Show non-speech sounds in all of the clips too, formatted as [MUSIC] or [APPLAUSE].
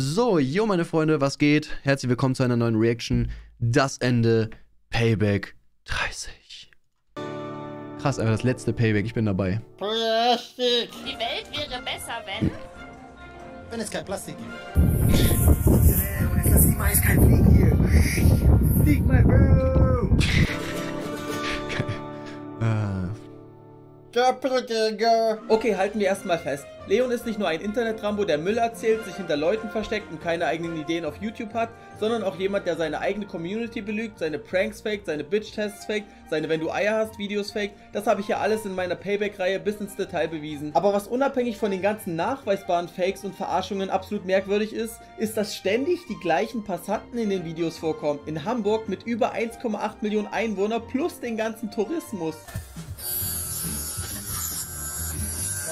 So, jo meine Freunde, was geht? Herzlich willkommen zu einer neuen Reaction. Das Ende Payback 30. Krass, einfach das letzte Payback, ich bin dabei. Plastik. Die Welt wäre besser, wenn. Wenn es kein Plastik gibt. Das ist meist kein Fliegen hier. Flieg mal, Bro. Doppelgänger. Okay, halten wir erstmal fest. Leon ist nicht nur ein Internet-Rambo, der Müll erzählt, sich hinter Leuten versteckt und keine eigenen Ideen auf YouTube hat, sondern auch jemand, der seine eigene Community belügt, seine Pranks faked, seine Bitch-Tests faked, seine Wenn du Eier hast Videos faked. Das habe ich ja alles in meiner Payback-Reihe bis ins Detail bewiesen. Aber was unabhängig von den ganzen nachweisbaren Fakes und Verarschungen absolut merkwürdig ist, ist, dass ständig die gleichen Passanten in den Videos vorkommen. In Hamburg mit über 1,8 Millionen Einwohnern plus den ganzen Tourismus.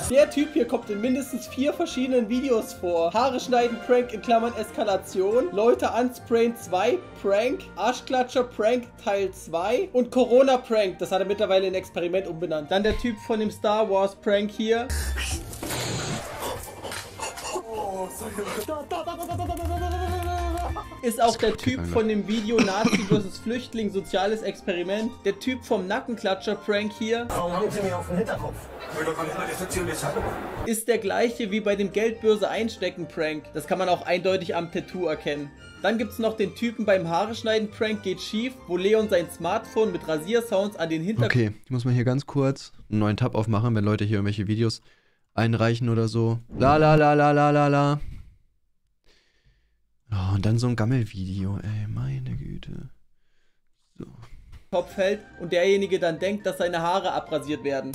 Der Typ hier kommt in mindestens vier verschiedenen Videos vor. Haare schneiden Prank in Klammern Eskalation, Leute ansprayen 2 Prank, Arschklatscher Prank Teil 2 und Corona Prank, das hat er mittlerweile in Experiment umbenannt. Dann der Typ von dem Star Wars Prank hier. Ist auch der Typ von dem Video Nazi [LAUGHS] vs. Flüchtling soziales Experiment. Der Typ vom Nackenklatscher Prank hier. Warum haben Sie mir auf den Hinterkopf? ist der gleiche wie bei dem Geldbörse einstecken Prank. Das kann man auch eindeutig am Tattoo erkennen. Dann gibt's noch den Typen beim Haare schneiden Prank geht schief, wo Leon sein Smartphone mit Rasiersounds an den Hintergrund okay, ich muss mal hier ganz kurz einen neuen Tab aufmachen, wenn Leute hier irgendwelche Videos einreichen oder so. La la la la la la la. Oh, und dann so ein Gammelvideo, ey, meine Güte. So. Kopf hält und derjenige dann denkt, dass seine Haare abrasiert werden.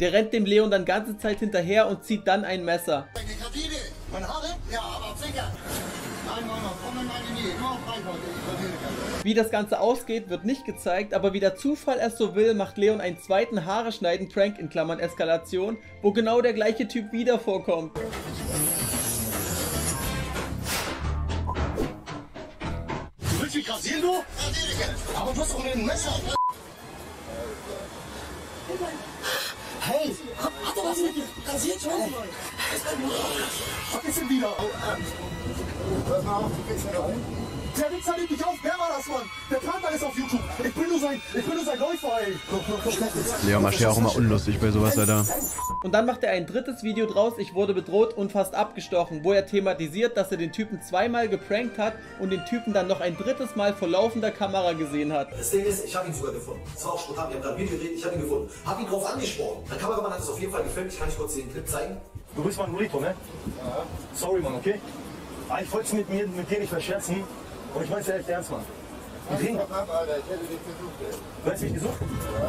Der rennt dem Leon dann ganze Zeit hinterher und zieht dann ein Messer. Meine Haare? Ja, aber. Wie das Ganze ausgeht, wird nicht gezeigt, aber wie der Zufall es so will, macht Leon einen zweiten Haare schneiden Prank in Klammern Eskalation, wo genau der gleiche Typ wieder vorkommt. Du willst mich rasieren, du? Rasiere dich jetzt. Aber du hast doch ein Messer. Hey, hat, er was mit dir rasiert schon? Was ist denn wieder? Hör mal auf, du kriegst mir rein. Der Wichser nimmt dich auf. Wer war das, Mann? Der plant alles auf YouTube. Ich bin nur sein, ich bin nur sein Läufer, ey. Leon marschiert auch immer unlustig bei sowas, Alter. Und dann macht er ein drittes Video draus, ich wurde bedroht und fast abgestochen, wo er thematisiert, dass er den Typen zweimal geprankt hat und den Typen dann noch ein drittes Mal vor laufender Kamera gesehen hat. Das Ding ist, ich habe ihn sogar gefunden. Das war auch spontan, wir haben gerade Video gedreht, ich habe ihn gefunden. Habe ihn drauf angesprochen. Der Kameramann hat es auf jeden Fall gefilmt, ich kann euch kurz den Clip zeigen. Du bist mein Burrito, ne? Ja. Sorry, Mann, okay? Ah, Ich wollte es mit mir, mit dir nicht verscherzen. Und ich mein's ja echt ernst, Mann. Wir kriegen... Du hast mich gesucht?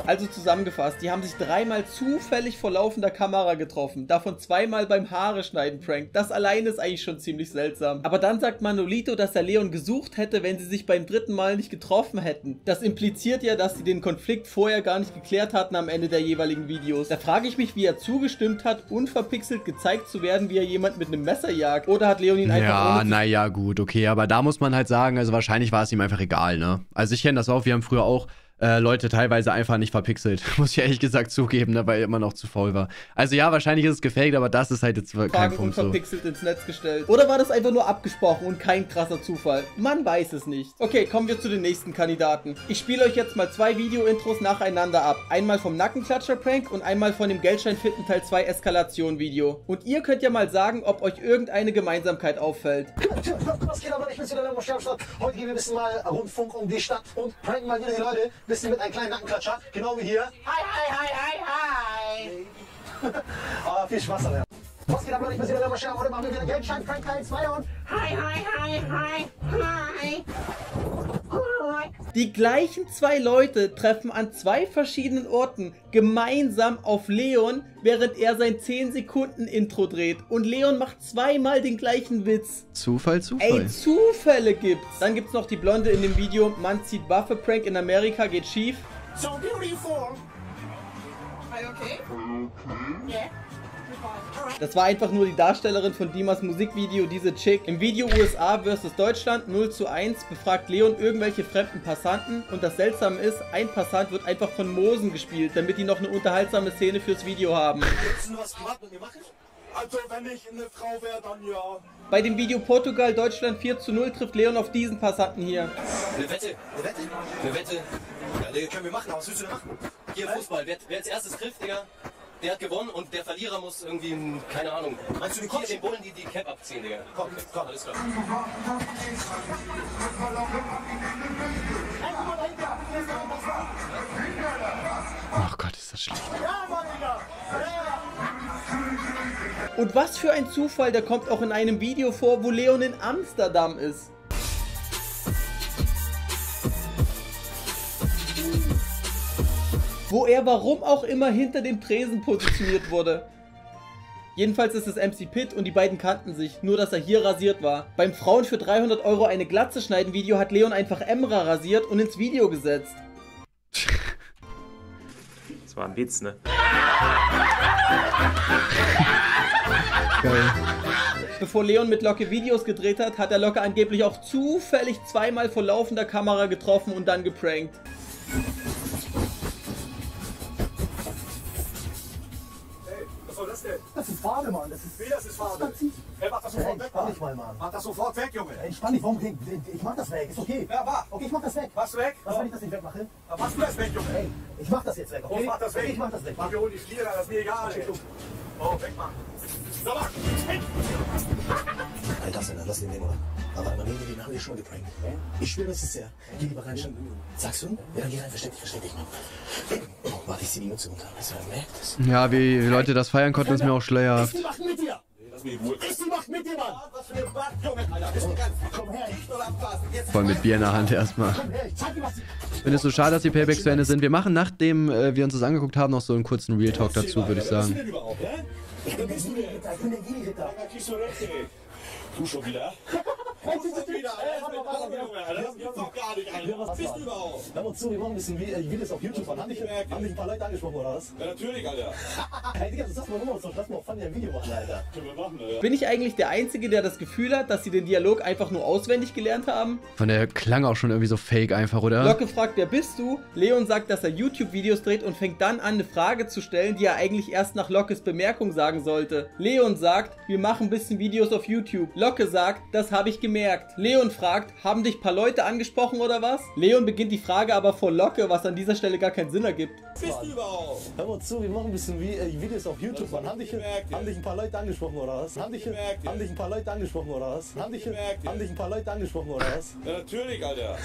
Also zusammengefasst, die haben sich dreimal zufällig vor laufender Kamera getroffen, davon zweimal beim Haare schneiden Prank. Das allein ist eigentlich schon ziemlich seltsam. Aber dann sagt Manolito, dass er Leon gesucht hätte, wenn sie sich beim dritten Mal nicht getroffen hätten. Das impliziert ja, dass sie den Konflikt vorher gar nicht geklärt hatten am Ende der jeweiligen Videos. Da frage ich mich, wie er zugestimmt hat, unverpixelt gezeigt zu werden, wie er jemand mit einem Messer jagt. Oder hat Leon ihn einfach Ja, naja, gut, okay, aber da muss man halt sagen, also wahrscheinlich war es ihm einfach egal, ne? Also ich kenne das auch, wir haben früher auch äh, Leute teilweise einfach nicht verpixelt. [LAUGHS] Muss ich ehrlich gesagt zugeben, ne, weil er immer noch zu faul war. Also ja, wahrscheinlich ist es gefaked, aber das ist halt jetzt kein Fragen Punkt so. unverpixelt ins Netz gestellt. Oder war das einfach nur abgesprochen und kein krasser Zufall? Man weiß es nicht. Okay, kommen wir zu den nächsten Kandidaten. Ich spiele euch jetzt mal zwei Video-Intros nacheinander ab. Einmal vom Nackenklatscher-Prank und einmal von dem Geldschein-Fitten Teil 2 Eskalation-Video. Und ihr könnt ja mal sagen, ob euch irgendeine Gemeinsamkeit auffällt. [LAUGHS] Was geht aber nicht? Ich bin wieder in der Moscheestadt. Heute gehen wir ein bisschen mal Rundfunk um die Stadt und pranken mal wieder die Leute. Bisschen mit einem kleinen Nackenklatscher. Genau wie hier. Hi, hi, hi, hi, hi. Ah, [LAUGHS] viel Spaß dabei. Was geht aber nicht? Ich bin wieder der Moschee. Heute machen wir wieder Geldschein, Prank Teil 2 und... Hi, hi, hi, hi, hi. Die gleichen zwei Leute treffen an zwei verschiedenen Orten gemeinsam auf Leon, während er sein 10 Sekunden Intro dreht. Und Leon macht zweimal den gleichen Witz. Zufall, Zufall. Ey, Zufälle gibt's. Dann gibt's noch die Blonde in dem Video, Mann zieht Waffe, Prank in Amerika, geht schief. So beautiful. Are you okay? Yeah. Das war einfach nur die Darstellerin von Dimas Musikvideo, diese Chick. Im Video USA vs. Deutschland 0 zu 1 befragt Leon irgendwelche fremden Passanten und das Seltsame ist, ein Passant wird einfach von Mosen gespielt, damit die noch eine unterhaltsame Szene fürs Video haben. Also, wenn ich eine Frau wäre, dann ja. Bei dem Video Portugal Deutschland 4 zu 0 trifft Leon auf diesen Passanten hier. Eine Wette. Eine Wette? Eine Wette. Ja, Digga, können wir machen. Aber was willst du denn machen? Hier Fußball, wer, wer als erstes trifft, Digga, der hat gewonnen und der Verlierer muss irgendwie, keine Ahnung, Meinst du den hier Kopf? den Bullen die, die Cap abziehen, Digga. Komm, komm. Alles klar. Ach Gott, ist das schlecht. Und was für ein Zufall, der kommt auch in einem Video vor, wo Leon in Amsterdam ist. Wo er warum auch immer hinter dem Tresen positioniert wurde. Jedenfalls ist es MC Pitt und die beiden kannten sich, nur dass er hier rasiert war. Beim Frauen für 300 Euro eine Glatze schneiden Video hat Leon einfach Emra rasiert und ins Video gesetzt. Das war ein Witz, ne? Geil. Bevor Leon mit Locke Videos gedreht hat, hat er Locke angeblich auch zufällig zweimal vor laufender Kamera getroffen und dann geprankt. Das denn? Das ist Farbe, Mann. Das ist Wie, das ist Farbe? Er macht das sofort weg, Mann. dich mal, Mann. Mach das sofort weg, Junge. Entspann dich, warum? Ich mach das weg, ist okay. Ja, mach. Okay, ich mach das weg. Mach's weg. Was, wenn ich das nicht wegmache? Dann machst du das weg, Junge. Ey, ich mach das jetzt weg, okay? Oh, mach das weg. Ich mach das weg. Mach, wir holen die Schliere, das ist mir egal. ey. Oh, weg, Mann. So, mach. Das denn, lass ihn nehmen, oder? Aber nee, nee, den haben wir schon geprankt. Ich schwöre, das ist er. Geh lieber rein, schon. Sagst du? Ja, dann geh rein, versteck dich, versteck dich, Mann. Warte, ich zieh die Mütze runter. Also, er merkt es. Ja, wie, wie Leute das feiern konnten, ist mir auch schleierhaft. Ist die Macht mit dir? Lass mich in Ruhe. Ist die Macht mit dir, Mann? Was für eine Bart, Junge, Alter. Bist du ganz Komm her, ich, oder abpassen? Jetzt Voll mit Bier in der Hand erstmal. ich finde es so schade, dass die Paybacks zu Ende sind. Wir machen, nachdem äh, wir uns das angeguckt haben, noch so einen kurzen Real Talk dazu, würde ich Was ist sagen. denn überhaupt, hä? Ich bin der Gini-Ritter, ich bin der Gini-Ritter. Da kriegst du recht, ey. Du schon wieder? [LAUGHS] Du schon wieder, Alter. Das ist mit Augen, Junge, Alter. Das gibt's doch gar nicht, Alter. Was bist du überhaupt? Hör mal zu, wir machen ein bisschen Videos auf YouTube. Haben dich, ein paar Leute angesprochen, oder was? Ja, natürlich, Alter. [LAUGHS] Hey, Digga, das lass mal Nummer, lass mal auf Funny ein Video machen, Alter. Können wir machen, Alter. Bin ich eigentlich der Einzige, der das Gefühl hat, dass sie den Dialog einfach nur auswendig gelernt haben? Von der klang auch schon irgendwie so fake einfach, oder? Locke fragt, wer bist du? Leon sagt, dass er YouTube-Videos dreht und fängt dann an, eine Frage zu stellen, die er eigentlich erst nach Lockes Bemerkung sagen sollte. Leon sagt, wir machen ein bisschen Videos auf YouTube. Locke sagt, das habe ich gemerkt. Leon fragt, haben dich paar Leute angesprochen oder was? Leon beginnt die Frage aber vor Locke, was an dieser Stelle gar keinen Sinn ergibt. Was bist du überhaupt? Hör mal zu, wir machen ein bisschen wie, äh, Videos auf YouTube. Wann haben dich, gemerkt, ja. haben dich ein paar Leute angesprochen, oder was? Haben dich, gemerkt, ja. haben dich ein paar Leute angesprochen, oder was? Haben dich, gemerkt, haben dich ein paar Leute angesprochen, oder was? Ja, natürlich, Alter.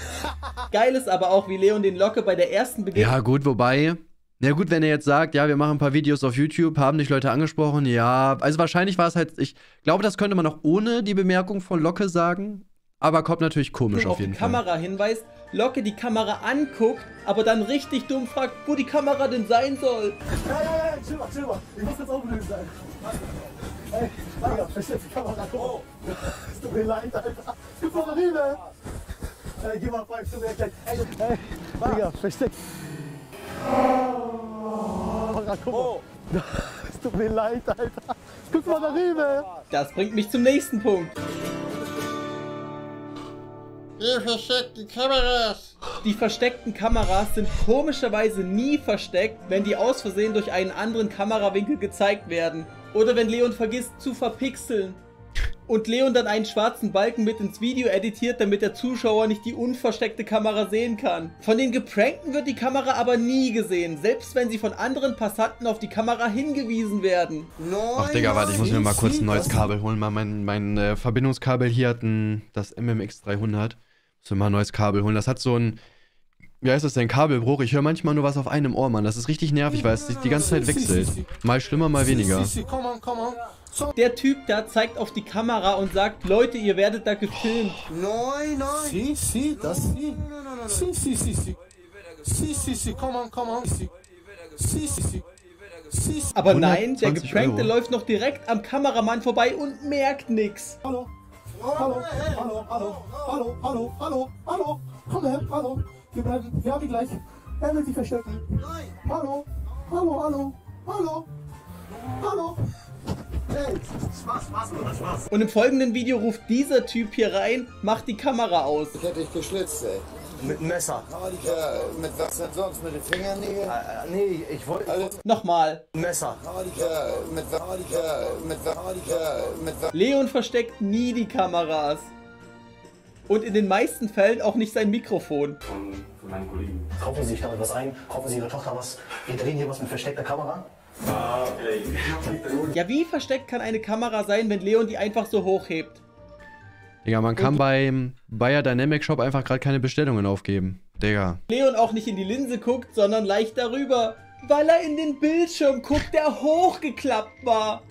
Geil ist aber auch, wie Leon den Locke bei der ersten Begegnung Ja, gut, wobei. Ja, gut, wenn er jetzt sagt, ja, wir machen ein paar Videos auf YouTube, haben dich Leute angesprochen, ja. Also wahrscheinlich war es halt, ich glaube, das könnte man auch ohne die Bemerkung von Locke sagen. Aber kommt natürlich komisch auf auf die jeden Fall. Kamera hinweist, Locke die Kamera anguckt, aber dann richtig dumm fragt, wo die Kamera denn sein soll. Ja, ja, ja, chill mal, chill mal. Ich muss jetzt aufgelöst sein. Ey, Digga, versteht die Kamera, mal. Es tut mir leid, Alter. Du Favorite. Ey, geh mal rein, tu mir gleich. Ey, ey, Digga, guck mal. [LAUGHS] Es tut mir leid, Alter. Guck mal nach Riebe. Das bringt mich zum nächsten Punkt. Die Kameras. Die versteckten Kameras sind komischerweise nie versteckt, wenn die aus Versehen durch einen anderen Kamerawinkel gezeigt werden. Oder wenn Leon vergisst zu verpixeln. Und Leon dann einen schwarzen Balken mit ins Video editiert, damit der Zuschauer nicht die unversteckte Kamera sehen kann. Von den Geprankten wird die Kamera aber nie gesehen, selbst wenn sie von anderen Passanten auf die Kamera hingewiesen werden. Ach, Digga, warte, ich muss mir mal kurz ein neues Kabel holen. Mal mein, mein äh, Verbindungskabel hier hat ein, das MMX 300. Muss mir mal ein neues Kabel holen. Das hat so ein, wie heißt das denn, Kabelbruch. Ich höre manchmal nur was auf einem Ohr, Mann. Das ist richtig nervig, weil es sich die ganze Zeit wechselt. Mal schlimmer, mal weniger. Der Typ da zeigt auf die Kamera und sagt, Leute, ihr werdet da gefilmt. Nein, nein. Si, si, das si. Si, si, si, si. Si, si, si, komm on, komm on. Si, si, si, si. Si, si. Aber nein, der 120 Geprankte Euro. läuft noch direkt am Kameramann vorbei und merkt nix. Hallo. Hallo, hallo, hallo, hallo, hallo, hallo, hallo. Komm her, hallo. Wir bleiben, wir haben ihn gleich. Er will sich verstecken. Nein. Hallo, hallo, hallo, hallo. Hallo? Hey, Spaß, Spaß, oder Spaß? Und im folgenden Video ruft dieser Typ hier rein, macht die Kamera aus. Ich hätte dich geschlitzt, ey. Mit einem Messer. Ja, mit was denn sonst? Mit den Fingernägeln? Äh, nee, ich wollte. Also, Nochmal. Messer. ja, mit was? Ja, mit was? Ja, mit was? Leon versteckt nie die Kameras. Und in den meisten Fällen auch nicht sein Mikrofon. Von, von meinen Kollegen. Kaufen Sie sich damit was ein? Kaufen Sie Ihrer Tochter was? Wir drehen hier was mit versteckter Kamera? Ja, wie versteckt kann eine Kamera sein, wenn Leon die einfach so hochhebt? Digga, man kann beim Bayer Dynamic Shop einfach gerade keine Bestellungen aufgeben. Digga. Leon auch nicht in die Linse guckt, sondern leicht darüber. Weil er in den Bildschirm guckt, der hochgeklappt war.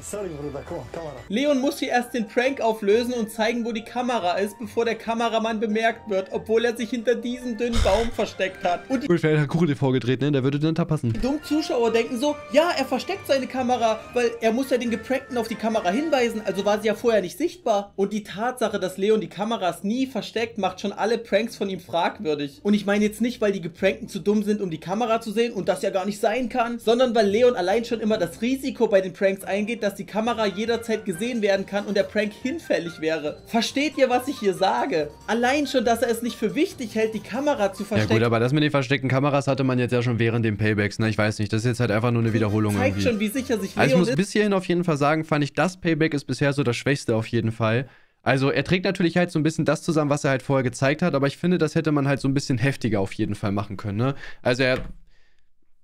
Sorry, Bruder, komm, Kamera. Leon muss hier erst den Prank auflösen und zeigen, wo die Kamera ist, bevor der Kameramann bemerkt wird, obwohl er sich hinter diesem dünnen Baum versteckt hat. Und die vielleicht hat Kuchen TV gedreht, ne? Der würde dann da passen. dummen Zuschauer denken so, ja, er versteckt seine Kamera, weil er muss ja den Geprankten auf die Kamera hinweisen, also war sie ja vorher nicht sichtbar. Und die Tatsache, dass Leon die Kameras nie versteckt, macht schon alle Pranks von ihm fragwürdig. Und ich meine jetzt nicht, weil die Geprankten zu dumm sind, um die Kamera zu sehen und das ja gar nicht sein kann, sondern weil Leon allein schon immer das Risiko bei den Pranks eingeht, dass die Kamera jederzeit gesehen werden kann und der Prank hinfällig wäre. Versteht ihr, was ich hier sage? Allein schon, dass er es nicht für wichtig hält, die Kamera zu Ja verstecken. gut, aber das mit den versteckten Kameras hatte man jetzt ja schon während den Paybacks, ne? Ich weiß nicht, das ist jetzt halt einfach nur eine Wiederholung zeigt irgendwie. schon, wie sicher sich Also ich Leon muss bis hierhin auf jeden Fall sagen, fand ich, das Payback ist bisher so das Schwächste auf jeden Fall. Also er trägt natürlich halt so ein bisschen das zusammen, was er halt vorher gezeigt hat, aber ich finde, das hätte man halt so ein bisschen heftiger auf jeden Fall machen können, ne? Also er,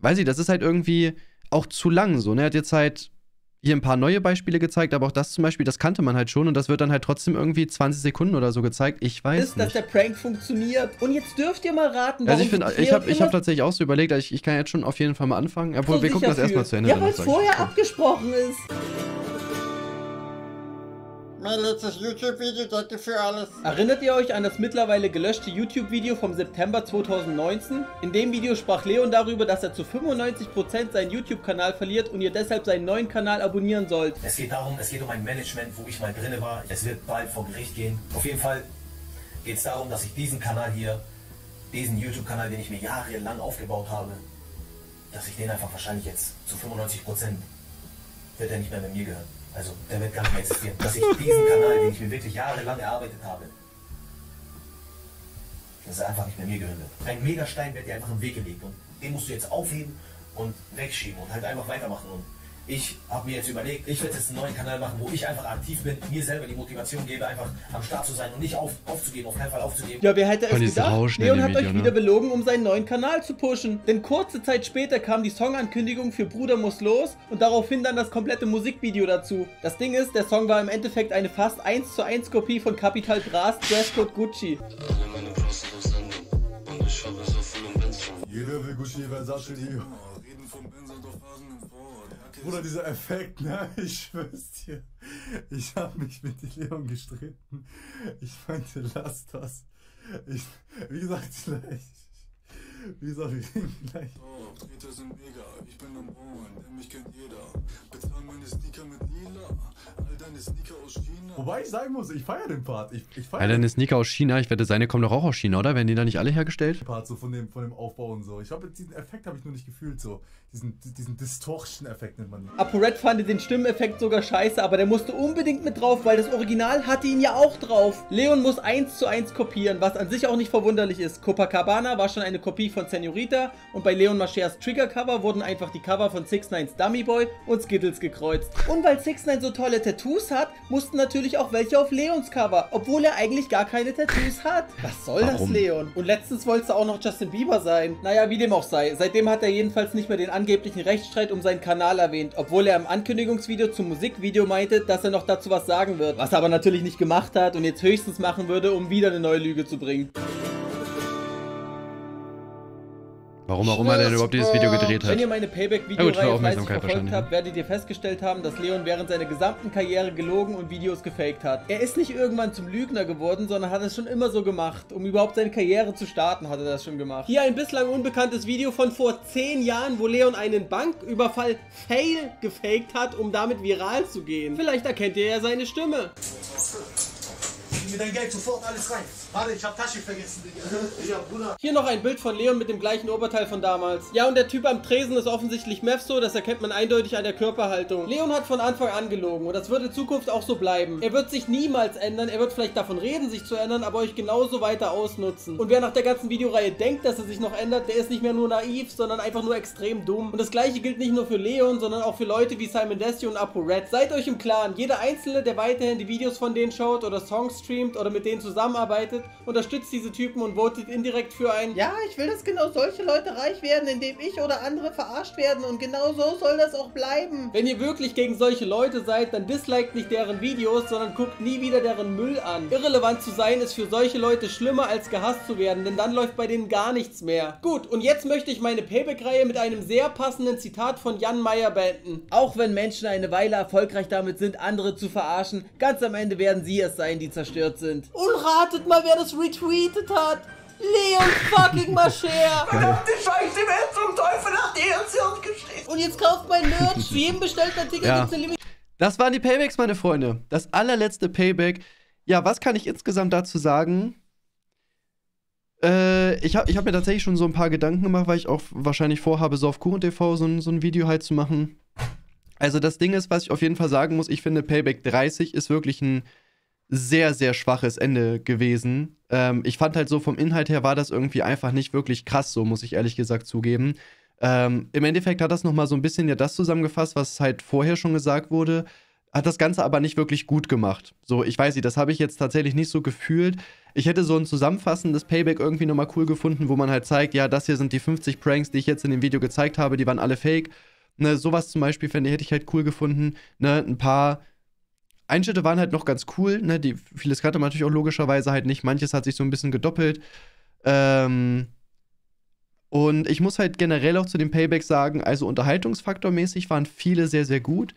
weiß ich, das ist halt irgendwie auch zu lang so, ne? Er hat jetzt halt hier ein paar neue Beispiele gezeigt, aber auch das zum Beispiel, das kannte man halt schon und das wird dann halt trotzdem irgendwie 20 Sekunden oder so gezeigt. Ich weiß ist, dass nicht. der Prank funktioniert. Und jetzt dürft ihr mal raten, warum Also ich finde, ich habe ich hab tatsächlich auch so überlegt, also ich, ich kann jetzt schon auf jeden Fall mal anfangen. Obwohl, so wir gucken das erstmal zu Ende. Ja, weil es ich. vorher abgesprochen ist. Mein letztes YouTube-Video, danke für alles. Erinnert ihr euch an das mittlerweile gelöschte YouTube-Video vom September 2019? In dem Video sprach Leon darüber, dass er zu 95% seinen YouTube-Kanal verliert und ihr deshalb seinen neuen Kanal abonnieren sollt. Es geht darum, es geht um ein Management, wo ich mal drinne war. Es wird bald vor Gericht gehen. Auf jeden Fall geht es darum, dass ich diesen Kanal hier, diesen YouTube-Kanal, den ich mir jahrelang aufgebaut habe, dass ich den einfach wahrscheinlich jetzt zu 95 Prozent wird er nicht mehr mit mir gehören. Also der wird gar nicht mehr existieren. Dass ich diesen Kanal, den ich mir wirklich jahrelang erarbeitet habe, dass er einfach nicht mehr mir gehören wird. Ein Megastein wird dir einfach im Weg gelegt und den musst du jetzt aufheben und wegschieben und halt einfach weitermachen. Und ich habe mir jetzt überlegt, ich werde jetzt einen neuen Kanal machen, wo ich einfach aktiv bin, mir selber die Motivation gebe, einfach am Start zu sein und nicht auf, aufzugeben, auf keinen Fall aufzugeben. Ja, wer hätte es gedacht? Leon hat euch Video, ne? wieder belogen, um seinen neuen Kanal zu pushen. Denn kurze Zeit später kam die Songankündigung für Bruder muss los und daraufhin dann das komplette Musikvideo dazu. Das Ding ist, der Song war im Endeffekt eine fast 1 zu 1 Kopie von Capital Bras Dresscode Gucci. Jeder will Gucci, Versace, die. Bruder, dieser Effekt, ne? [LAUGHS] Ich schwör's dir. Ich hab mich mit Leon gestritten. Ich meinte, lass das. Ich, wie gesagt, [LAUGHS] gleich. Wie gesagt, wir reden gleich. Oh, Treter sind mega, ich bin am Holen, denn mich kennt jeder. Bezahl meine Sneaker mit Lila, all deine Sneaker aus China. Wobei ich sagen muss, ich feiere den Part. Ich, ich feiere Alter, eine Sneaker aus China, ich wette, seine kommen doch auch aus China, oder? Werden die da nicht alle hergestellt? den Part so von dem, von dem Aufbau und so. Ich habe diesen Effekt habe ich nur nicht gefühlt so. Diesen, diesen Distortion-Effekt nennt man ihn. ApoRed fand den Stimmeffekt sogar scheiße, aber der musste unbedingt mit drauf, weil das Original hatte ihn ja auch drauf. Leon muss 1 zu 1 kopieren, was an sich auch nicht verwunderlich ist. Copacabana war schon eine Kopie von Senorita und bei Leon Machers Trigger-Cover wurden einfach die Cover von 6 9 Dummy Boy und Skittles gekreuzt. Und weil 6 9 so tolle Tattoos hat, mussten natürlich auch welche auf Leons Cover, obwohl er eigentlich gar keine Tattoos hat. Was soll das, Warum? Leon? Und letztens wollte es auch noch Justin Bieber sein. Naja, wie dem auch sei. Seitdem hat er jedenfalls nicht mehr den angeblichen Rechtsstreit um seinen Kanal erwähnt, obwohl er im Ankündigungsvideo zum Musikvideo meinte, dass er noch dazu was sagen wird. Was er aber natürlich nicht gemacht hat und jetzt höchstens machen würde, um wieder eine neue Lüge zu bringen. Warum auch immer der überhaupt dieses Video gedreht hat. Wenn ihr meine Payback-Videoreihe fleißig verfolgt habt, werdet ihr festgestellt haben, dass Leon während seiner gesamten Karriere gelogen und Videos gefaked hat. Er ist nicht irgendwann zum Lügner geworden, sondern hat es schon immer so gemacht. Um überhaupt seine Karriere zu starten, hat er das schon gemacht. Hier ein bislang unbekanntes Video von vor 10 Jahren, wo Leon einen Banküberfall fail gefaked hat, um damit viral zu gehen. Vielleicht erkennt ihr ja seine Stimme. Gib mir dein Geld sofort alles rein. Warte, ich hab Tasche vergessen, Digga. [LAUGHS] Bruder. Hier noch ein Bild von Leon mit dem gleichen Oberteil von damals. Ja, und der Typ am Tresen ist offensichtlich Mefso, das erkennt man eindeutig an der Körperhaltung. Leon hat von Anfang an gelogen und das wird in Zukunft auch so bleiben. Er wird sich niemals ändern, er wird vielleicht davon reden, sich zu ändern, aber euch genauso weiter ausnutzen. Und wer nach der ganzen Videoreihe denkt, dass er sich noch ändert, der ist nicht mehr nur naiv, sondern einfach nur extrem dumm. Und das gleiche gilt nicht nur für Leon, sondern auch für Leute wie Simon Desio und ApoRed. Seid euch im Klaren, jeder Einzelne, der weiterhin die Videos von denen schaut oder Songs streamt oder mit denen zusammenarbeitet, unterstützt diese Typen und votet indirekt für ein Ja, ich will, dass genau solche Leute reich werden, indem ich oder andere verarscht werden und genau so soll das auch bleiben. Wenn ihr wirklich gegen solche Leute seid, dann disliked nicht deren Videos, sondern guckt nie wieder deren Müll an. Irrelevant zu sein ist für solche Leute schlimmer als gehasst zu werden, denn dann läuft bei denen gar nichts mehr. Gut, und jetzt möchte ich meine Payback-Reihe mit einem sehr passenden Zitat von Jan Meyer beenden. Auch wenn Menschen eine Weile erfolgreich damit sind, andere zu verarschen, ganz am Ende werden sie es sein, die zerstört sind. Und ratet mal, wer das retweetet hat. Leon fucking Mascher! [LAUGHS] Verdammte Scheiße, wer zum Teufel hat die ins Hirn geschissen? Und jetzt kauft mein Merch. Zu jedem bestellten Artikel Ja. gibt's eine Limit. Das waren die Paybacks, meine Freunde. Das allerletzte Payback. Ja, was kann ich insgesamt dazu sagen? Äh, ich habe ich hab mir tatsächlich schon so ein paar Gedanken gemacht, weil ich auch wahrscheinlich vorhabe, so auf Kuchen TV so ein, so ein Video halt zu machen. Also das Ding ist, was ich auf jeden Fall sagen muss, ich finde Payback 30 ist wirklich ein sehr, sehr schwaches Ende gewesen. Ähm, ich fand halt so vom Inhalt her war das irgendwie einfach nicht wirklich krass, so muss ich ehrlich gesagt zugeben. Ähm, Im Endeffekt hat das nochmal so ein bisschen ja das zusammengefasst, was halt vorher schon gesagt wurde, hat das Ganze aber nicht wirklich gut gemacht. So, ich weiß nicht, das habe ich jetzt tatsächlich nicht so gefühlt. Ich hätte so ein zusammenfassendes Payback irgendwie nochmal cool gefunden, wo man halt zeigt, ja, das hier sind die 50 Pranks, die ich jetzt in dem Video gezeigt habe, die waren alle fake. Ne, sowas zum Beispiel fände, hätte ich halt cool gefunden. Ne, ein paar Einschnitte waren halt noch ganz cool, ne? Die, vieles kannte man natürlich auch logischerweise halt nicht. Manches hat sich so ein bisschen gedoppelt. Ähm, und ich muss halt generell auch zu den Paybacks sagen, also unterhaltungsfaktormäßig waren viele sehr, sehr gut.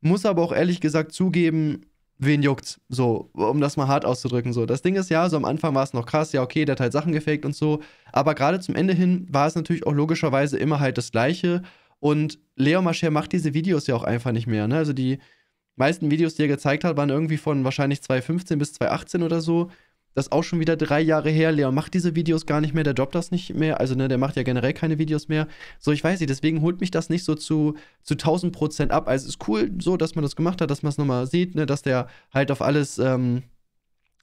Muss aber auch ehrlich gesagt zugeben, wen juckt's? So, um das mal hart auszudrücken. So, das Ding ist ja, so am Anfang war es noch krass, ja, okay, der hat halt Sachen gefaked und so. Aber gerade zum Ende hin war es natürlich auch logischerweise immer halt das Gleiche. Und Leo Mascher macht diese Videos ja auch einfach nicht mehr. Ne? Also die meisten Videos, die er gezeigt hat, waren irgendwie von wahrscheinlich 2015 bis 2018 oder so. Das ist auch schon wieder drei Jahre her. Leon macht diese Videos gar nicht mehr, der droppt das nicht mehr. Also, ne, der macht ja generell keine Videos mehr. So, ich weiß nicht, deswegen holt mich das nicht so zu, zu 1000 Prozent ab. Also, es ist cool, so, dass man das gemacht hat, dass man es nochmal sieht, ne, dass der halt auf alles, ähm,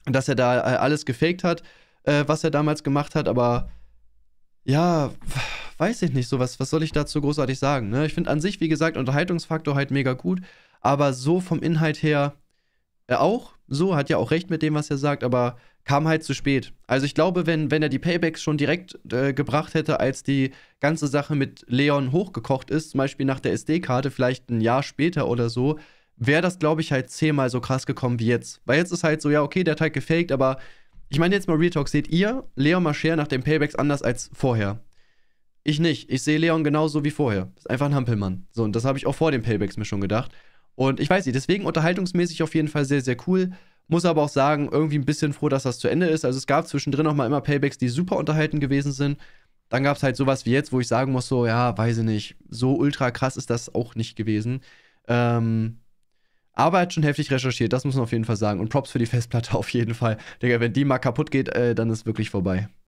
dass er da äh, alles gefaked hat, äh, was er damals gemacht hat, aber ja, weiß ich nicht so, was, was soll ich dazu großartig sagen, ne? Ich finde an sich, wie gesagt, Unterhaltungsfaktor halt mega gut, aber so vom Inhalt her äh, auch, so, hat ja auch recht mit dem, was er sagt, aber kam halt zu spät. Also ich glaube, wenn, wenn er die Paybacks schon direkt äh, gebracht hätte, als die ganze Sache mit Leon hochgekocht ist, zum Beispiel nach der SD-Karte, vielleicht ein Jahr später oder so, wäre das, glaube ich, halt zehnmal so krass gekommen wie jetzt. Weil jetzt ist halt so, ja, okay, der hat halt gefaked, aber ich meine jetzt mal Real Talk, seht ihr Leon Mascher nach den Paybacks anders als vorher? Ich nicht. Ich sehe Leon genauso wie vorher. Ist einfach ein Hampelmann. So, und das habe ich auch vor den Paybacks mir schon gedacht. Und ich weiß nicht, deswegen unterhaltungsmäßig auf jeden Fall sehr, sehr cool. Muss aber auch sagen, irgendwie ein bisschen froh, dass das zu Ende ist. Also es gab zwischendrin auch mal immer Paybacks, die super unterhalten gewesen sind. Dann gab es halt sowas wie jetzt, wo ich sagen muss, so, ja, weiß ich nicht, so ultra krass ist das auch nicht gewesen. Ähm, aber er hat schon heftig recherchiert, das muss man auf jeden Fall sagen. Und Props für die Festplatte [LAUGHS] auf jeden Fall. Digga, wenn die mal kaputt geht, äh, dann ist wirklich vorbei.